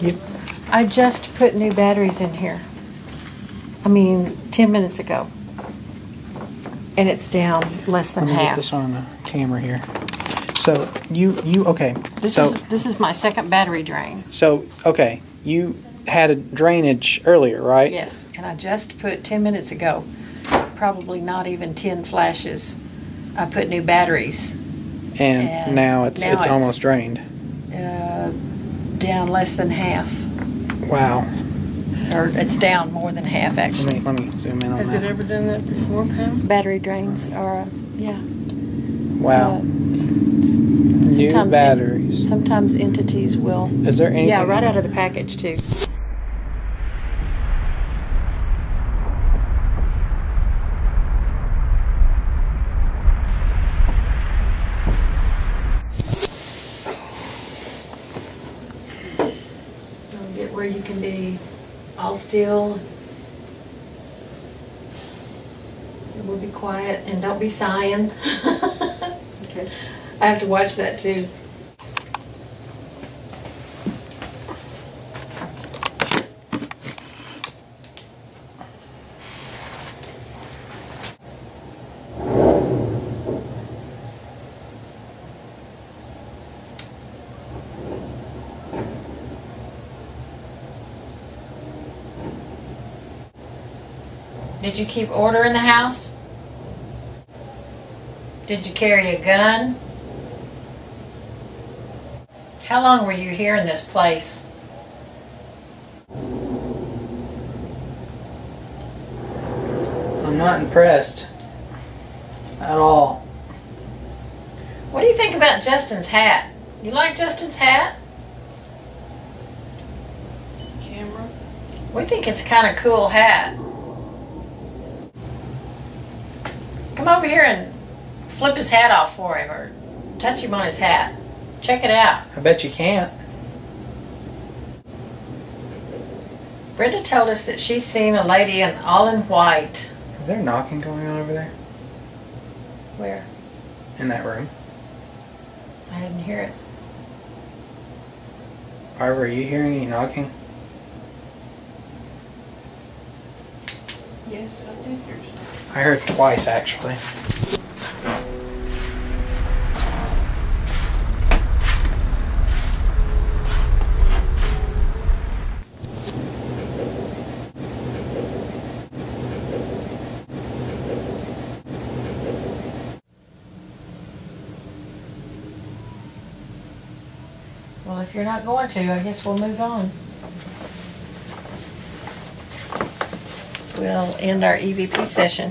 Yep. I just put new batteries in here. I mean, 10 minutes ago. And it's down less than Let me half. Get this on the camera here. So you you okay? This so, is this is my second battery drain. So okay, you had a drainage earlier, right? Yes, and I just put 10 minutes ago probably not even ten flashes. I put new batteries, And, And now it's now it's it's- almost drained. uh, down less than half, Wow. or it's down more than half actually. Let actually. me let me zoom in on Has that. it ever done that before, Pam? Battery drains are, uh, yeah. wow. uh, New sometimes it- batteries. Sometimes entities will, Is there anything? yeah, right out of the package too. Where you can be all still. And We'll be quiet and don't be sighing. Okay. I have to watch that too. Did you keep order in the house? Did you carry a gun? How long were you here in this place? I'm not impressed at all. What do you think about Justin's hat? You like Justin's hat? Camera? We think it's kind of cool hat. Come over here and flip his hat off for him or touch him on his hat. Check it out. I bet you can't. Brenda told us that she's seen a lady in all in white. Is there knocking going on over there Where? in that room? I didn't hear it. Barbara, are you hearing any knocking? Yes, I did hear something. I heard twice actually. Well, if you're not going to, I guess we'll move on. We'll end our EVP session.